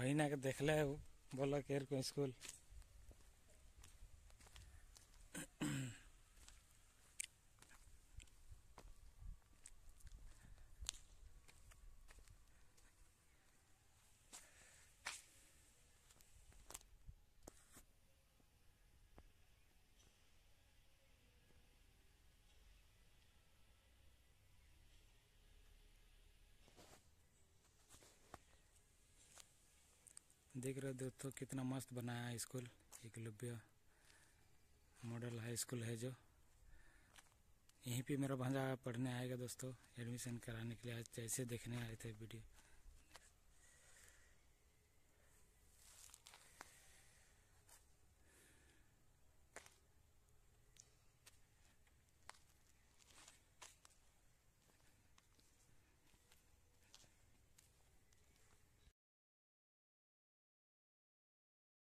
वही के देख बोल के स्कूल। देख रहे हो दोस्तों, कितना मस्त बनाया है school. Eklavya model high school है जो। यहीं पे मेरा भांजा पढ़ने आएगा दोस्तों, एडमिशन कराने के लिए। आज जैसे देखने आए थे वीडियो।